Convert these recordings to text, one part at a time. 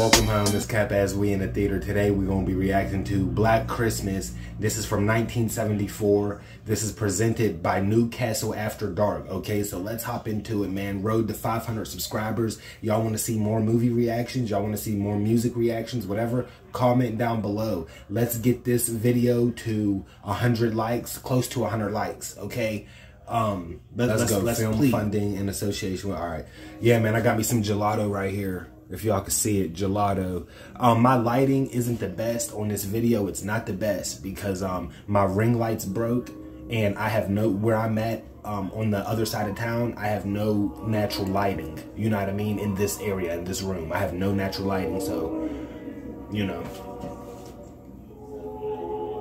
welcome home. This Cap as we in the theater. Today we're gonna be reacting to Black Christmas. This is from 1974. This is presented by Newcastle After Dark. Okay, so let's hop into it, man. Road to 500 subscribers. Y'all want to see more movie reactions? Y'all want to see more music reactions? Whatever. Comment down below. Let's get this video to 100 likes, close to 100 likes. Okay. Um, let, let's, let's, go. Let's Film please. funding in association with. All right, yeah, man. I got me some gelato right here if y'all can see it, gelato. Um, my lighting isn't the best on this video. It's not the best because um, my ring lights broke and I have no, where I'm at um, on the other side of town, I have no natural lighting. You know what I mean? In this area, in this room, I have no natural lighting. So, you know,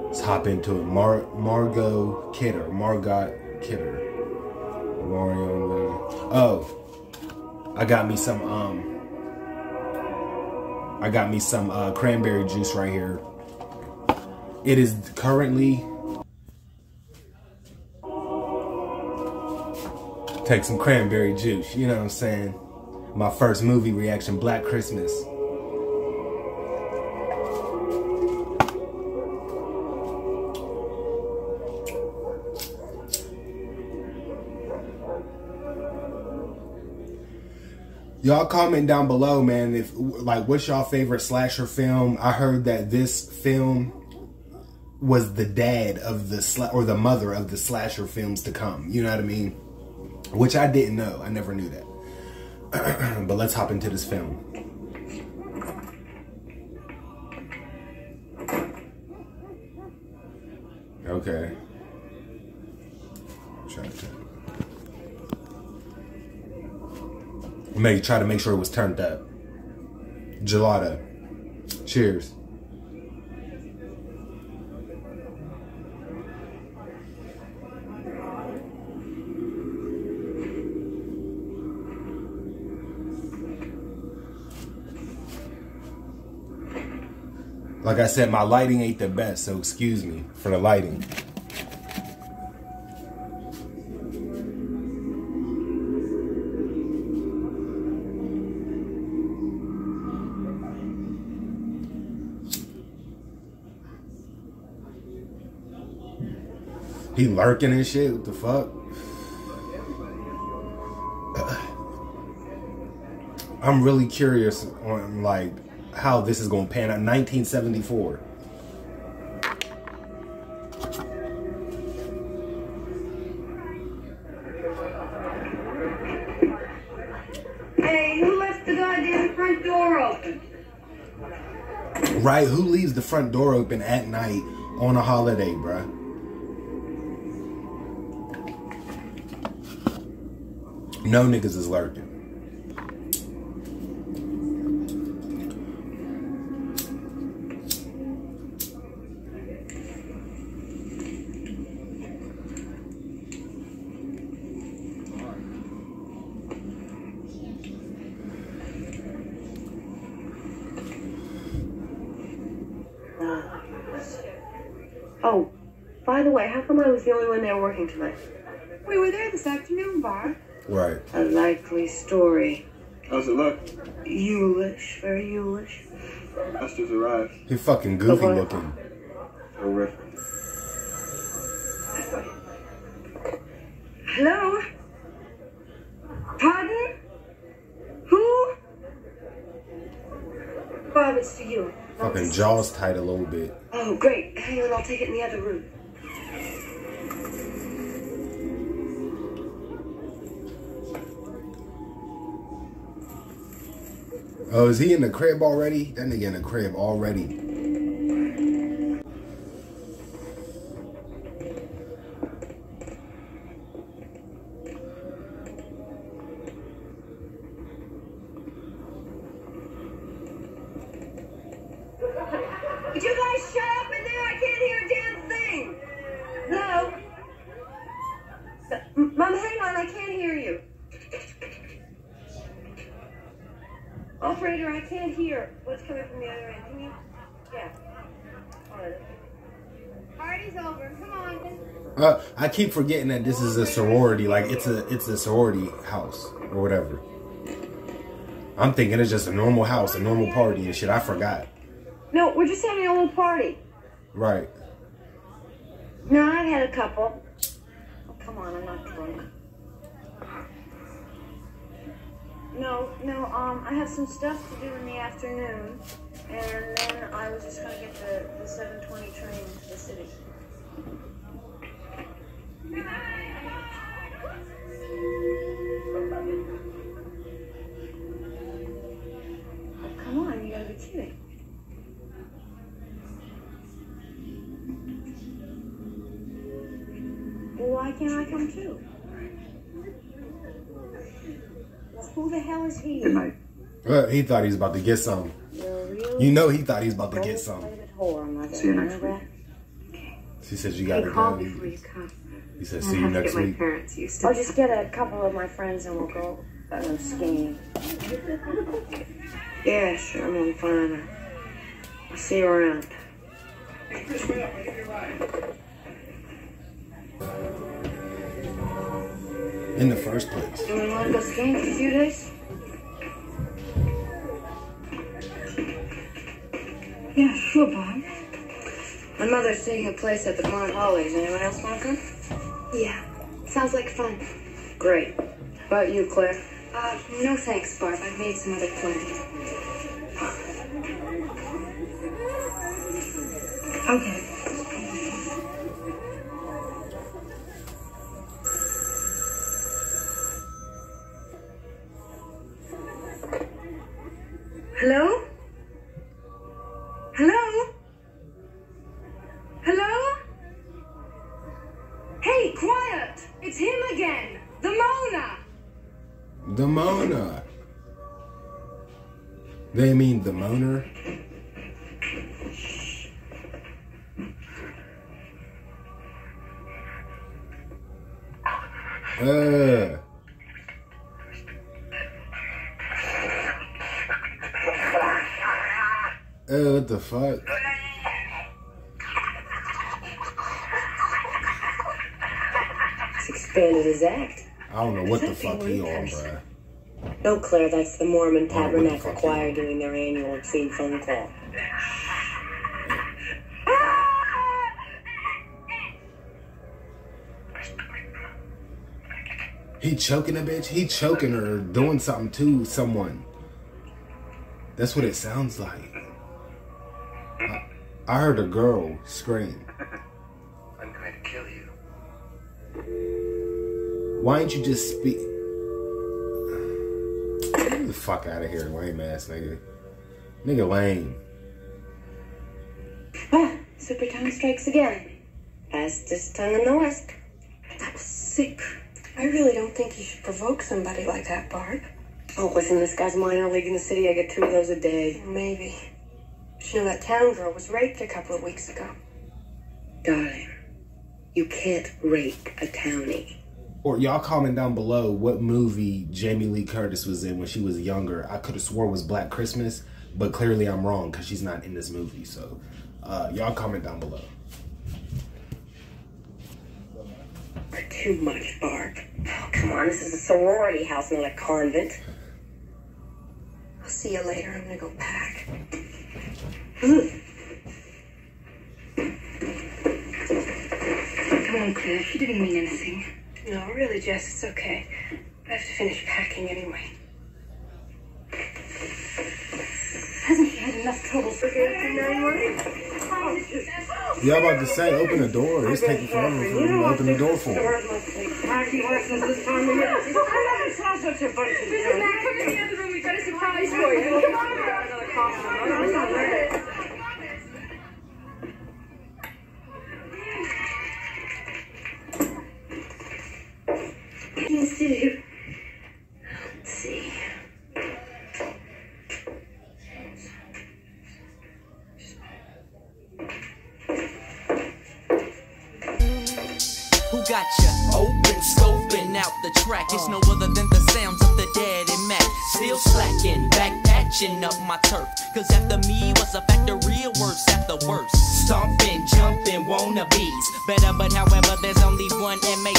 let's hop into it. Mar Margot Kidder, Margot Kidder, Mario. Oh, I got me some um I got me some uh, cranberry juice right here. It is currently... Take some cranberry juice, you know what I'm saying? My first movie reaction, Black Christmas. Y'all comment down below, man, if like what's y'all favorite slasher film? I heard that this film was the dad of the sla or the mother of the slasher films to come. You know what I mean? Which I didn't know. I never knew that. but let's hop into this film. Okay. Try to Make try to make sure it was turned up. Gelato. Cheers. Like I said, my lighting ain't the best, so excuse me for the lighting. He lurking and shit. What the fuck? I'm really curious on like how this is gonna pan out. 1974. Hey, who left the goddamn front door open? Right, who leaves the front door open at night on a holiday, bruh? No niggas is lurking. Oh, by the way, how come I was the only one there working tonight? We were there this afternoon, Bar. Right. A likely story. How's it look? Youlish, very Youlish. Master's arrived. He fucking goofy looking. Horrific. Hello? Pardon? Who? Bob, it's for you. Fucking jaws tight a little bit. Oh, great. Hang on, I'll take it in the other room. Oh, is he in the crib already? That nigga in the crib already. Would you guys shut up in there? I can't hear a damn thing. Mom, hang on. I can't hear you. Operator, I can't hear what's coming from the other end. Can you? Yeah. Party's over. Come on. Uh, I keep forgetting that this is a sorority. Like it's a it's a sorority house or whatever. I'm thinking it's just a normal house, a normal party and shit. I forgot. No, we're just having a little party. Right. No, I've had a couple. Oh, come on, I'm not drunk. No, um, I have some stuff to do in the afternoon, and then I was just gonna get the, the 720 train to the city. Come on, you gotta be kidding. Why can't I come too? Well, who the hell is he? Good night. Well, he thought he was about to get some. You're a real You know he thought he was about to get some. gold-plated whore, mother. See you next week. She said you gotta call go. before you come. He said I see you next get my week. parents used to I'll just get a couple of my friends and we'll go uh, skiing. Yeah, sure, I'm on fine. I'll see you around. In the first place. Do we want to go skiing for a few? Yeah, sure, Bob. My mother's taking a place at the Mount Hollies. Anyone else want to come? Yeah, sounds like fun. Great. How about you, Claire? Uh, no thanks, Barb. I've made some other plans. Okay. Hello? Hello? Hello? Hey, quiet! It's him again! The Mona! The Mona. They mean the moaner. Uh. Uh, what the fuck? He's expanded his act. I don't know what the fuck he on, bruh. No, Claire, that's the Mormon Oh, what the Tabernacle Choir doing their annual obscene phone call. He choking a bitch. He choking her, or doing something to someone. That's what it sounds like. I, I heard a girl scream. I'm going to kill you. Why didn't you just speak? Get the fuck out of here, lame ass nigga. Nigga lame. Ah, super tongue strikes again. Fastest tongue in the West. That was sick. I really don't think you should provoke somebody like that, Barb. Oh, listen, this guy's minor league in the city. I get two of those a day. Maybe. But you know that town girl was raped a couple of weeks ago. Darling, you can't rape a townie. Or y'all comment down below what movie Jamie Lee Curtis was in when she was younger. I could have swore it was Black Christmas, but clearly I'm wrong because she's not in this movie. So uh, y'all comment down below. Too much, Barb. Oh, come on, this is a sorority house, not a convent. I'll see you later. I'm gonna go pack. Come on, Claire. She didn't mean anything. No, really, Jess, it's okay. I have to finish packing anyway. Hasn't he had enough trouble for figuring Y'all about to say open the door. It's taking forever for you to open the door for her. Packing lessons this time of year. I never saw such a bunch of junk. Come in the other room. We've got a surprise for you. Come on. Let's Who got ya open, scoping out the track? It's no other than the sounds of the dead and Mac. Still slacking, back patching up my turf. Cause after me was a factory of worse at the worst. Stomping, jumping, wannabes. Better, but however, there's only one MAC.